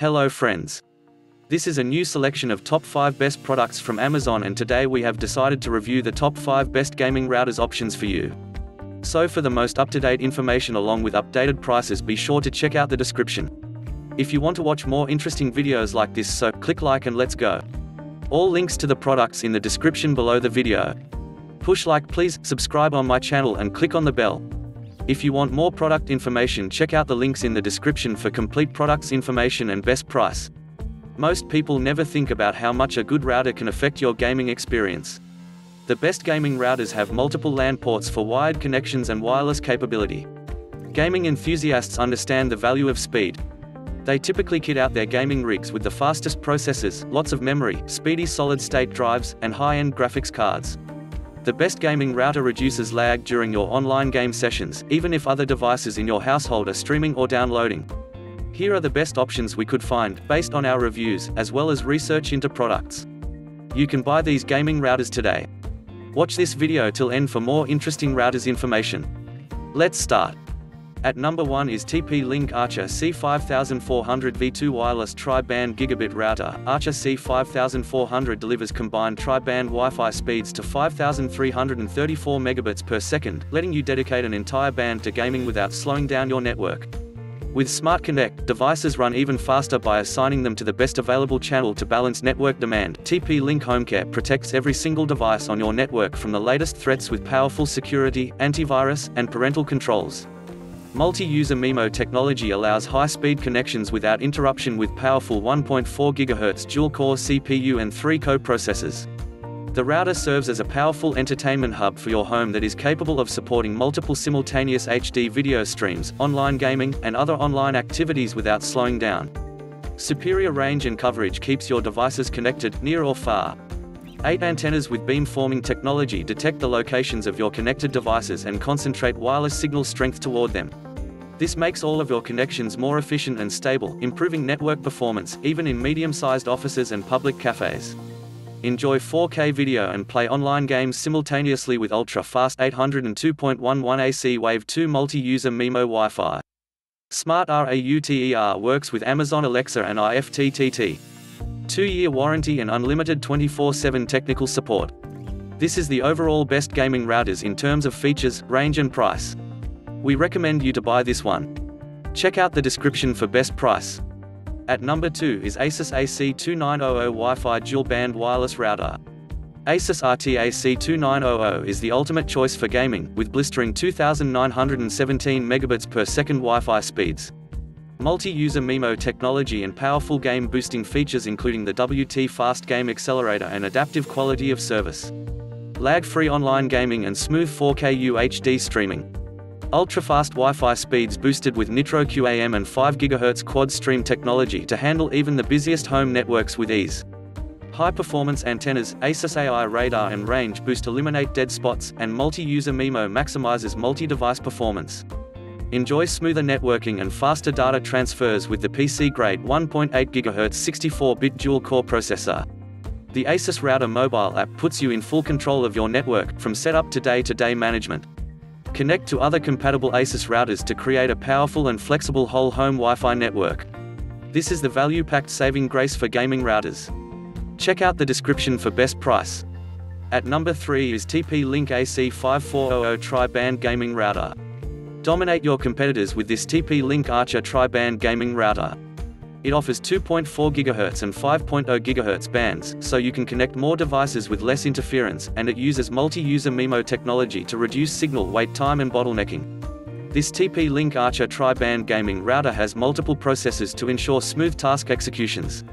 Hello friends. This is a new selection of top 5 best products from Amazon and today we have decided to review the top 5 best gaming routers options for you. So for the most up-to-date information along with updated prices be sure to check out the description. If you want to watch more interesting videos like this so click like and let's go. All links to the products in the description below the video. Push like please, subscribe on my channel and click on the bell. If you want more product information check out the links in the description for complete products information and best price. Most people never think about how much a good router can affect your gaming experience. The best gaming routers have multiple LAN ports for wired connections and wireless capability. Gaming enthusiasts understand the value of speed. They typically kit out their gaming rigs with the fastest processors, lots of memory, speedy solid-state drives, and high-end graphics cards. The best gaming router reduces lag during your online game sessions, even if other devices in your household are streaming or downloading. Here are the best options we could find, based on our reviews, as well as research into products. You can buy these gaming routers today. Watch this video till end for more interesting routers information. Let's start. At number 1 is TP-Link Archer C5400 V2 wireless tri-band gigabit router. Archer C5400 delivers combined tri-band Wi-Fi speeds to 5334 megabits per second, letting you dedicate an entire band to gaming without slowing down your network. With Smart Connect, devices run even faster by assigning them to the best available channel to balance network demand. TP-Link HomeCare protects every single device on your network from the latest threats with powerful security, antivirus, and parental controls. Multi-user MIMO technology allows high-speed connections without interruption with powerful 1.4 GHz dual-core CPU and three co-processors. The router serves as a powerful entertainment hub for your home that is capable of supporting multiple simultaneous HD video streams, online gaming, and other online activities without slowing down. Superior range and coverage keeps your devices connected, near or far. Eight antennas with beamforming technology detect the locations of your connected devices and concentrate wireless signal strength toward them. This makes all of your connections more efficient and stable, improving network performance, even in medium-sized offices and public cafes. Enjoy 4K video and play online games simultaneously with ultra-fast 802.11 AC Wave 2 multi-user MIMO Wi-Fi. Smart RAUTER works with Amazon Alexa and IFTTT. 2-year warranty and unlimited 24-7 technical support. This is the overall best gaming routers in terms of features, range and price. We recommend you to buy this one. Check out the description for best price. At number 2 is Asus AC2900 Wi-Fi dual-band wireless router. Asus RT-AC2900 is the ultimate choice for gaming, with blistering 2917 megabits per second Wi-Fi speeds. Multi-user MIMO technology and powerful game boosting features including the WT Fast Game Accelerator and adaptive quality of service. Lag-free online gaming and smooth 4K UHD streaming. Ultra-fast Wi-Fi speeds boosted with Nitro QAM and 5 GHz quad stream technology to handle even the busiest home networks with ease. High-performance antennas, ASUS AI radar and range boost eliminate dead spots, and multi-user MIMO maximizes multi-device performance. Enjoy smoother networking and faster data transfers with the PC-grade 1.8 GHz 64-bit dual-core processor. The Asus Router mobile app puts you in full control of your network, from setup to day-to-day -day management. Connect to other compatible Asus routers to create a powerful and flexible whole home Wi-Fi network. This is the value-packed saving grace for gaming routers. Check out the description for best price. At number 3 is TP-Link AC5400 Tri-Band Gaming Router. Dominate your competitors with this TP-Link Archer tri-band gaming router. It offers 2.4 GHz and 5.0 GHz bands, so you can connect more devices with less interference, and it uses multi-user MIMO technology to reduce signal wait time and bottlenecking. This TP-Link Archer tri-band gaming router has multiple processors to ensure smooth task executions.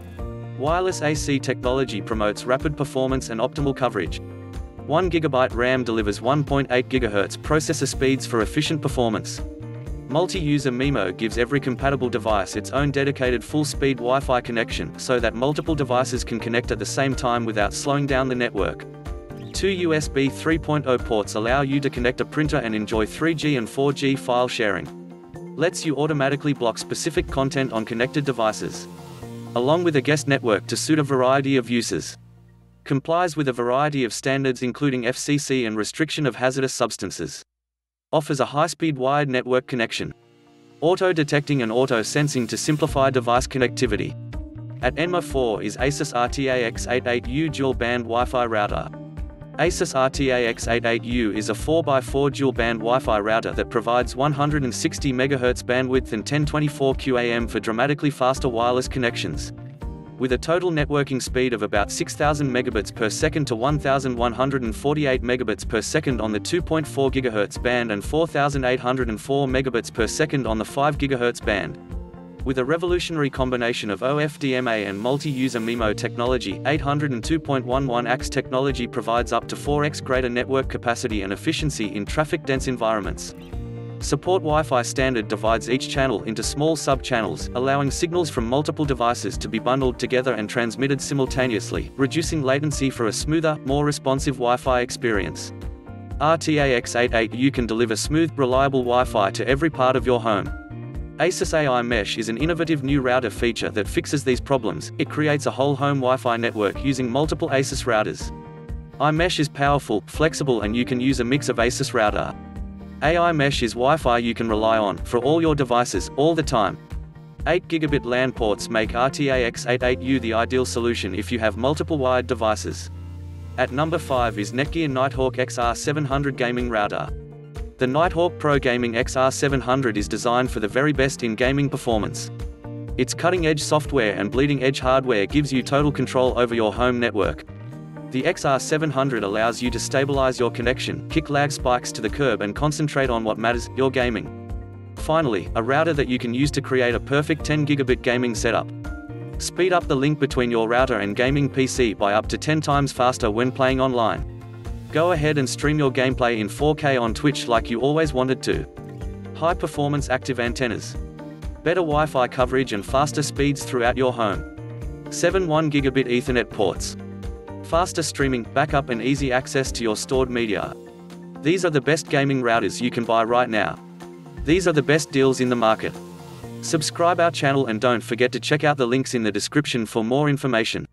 Wireless AC technology promotes rapid performance and optimal coverage, 1 GB RAM delivers 1.8 GHz processor speeds for efficient performance. Multi-user MIMO gives every compatible device its own dedicated full-speed Wi-Fi connection so that multiple devices can connect at the same time without slowing down the network. Two USB 3.0 ports allow you to connect a printer and enjoy 3G and 4G file sharing. Lets you automatically block specific content on connected devices. Along with a guest network to suit a variety of uses. Complies with a variety of standards including FCC and restriction of hazardous substances. Offers a high-speed wired network connection. Auto-detecting and auto-sensing to simplify device connectivity. At ENMA 4 is Asus RTAX88U dual-band Wi-Fi router. Asus RTAX88U is a 4x4 dual-band Wi-Fi router that provides 160 MHz bandwidth and 1024 QAM for dramatically faster wireless connections. With a total networking speed of about 6000 megabits per second to 1148 megabits per second on the 2.4 GHz band and 4804 megabits per second on the 5 GHz band. With a revolutionary combination of OFDMA and multi-user MIMO technology, 802.11ax technology provides up to 4x greater network capacity and efficiency in traffic-dense environments. Support Wi-Fi standard divides each channel into small sub-channels, allowing signals from multiple devices to be bundled together and transmitted simultaneously, reducing latency for a smoother, more responsive Wi-Fi experience. RTAX88U can deliver smooth, reliable Wi-Fi to every part of your home. Asus AI Mesh is an innovative new router feature that fixes these problems. It creates a whole home Wi-Fi network using multiple Asus routers. AI Mesh is powerful, flexible and you can use a mix of Asus router. AI Mesh is Wi-Fi you can rely on, for all your devices, all the time. 8 gigabit LAN ports make RTAX88U the ideal solution if you have multiple wired devices. At number 5 is Netgear Nighthawk XR700 Gaming Router. The Nighthawk Pro Gaming XR700 is designed for the very best in gaming performance. Its cutting-edge software and bleeding-edge hardware gives you total control over your home network. The XR700 allows you to stabilize your connection, kick lag spikes to the curb and concentrate on what matters, your gaming. Finally, a router that you can use to create a perfect 10 gigabit gaming setup. Speed up the link between your router and gaming PC by up to 10 times faster when playing online. Go ahead and stream your gameplay in 4K on Twitch like you always wanted to. High performance active antennas. Better Wi-Fi coverage and faster speeds throughout your home. 7 1 gigabit Ethernet ports. Faster streaming, backup and easy access to your stored media. These are the best gaming routers you can buy right now. These are the best deals in the market. Subscribe our channel and don't forget to check out the links in the description for more information.